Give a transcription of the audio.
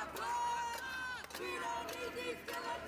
We don't need these feelings.